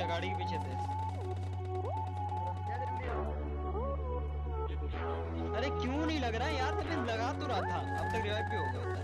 पीछे, गाड़ी के पीछे थे अरे क्यों नहीं लग रहा यार तो लगा तो रहा था। अब तक रिवाइव भी हो गया। होता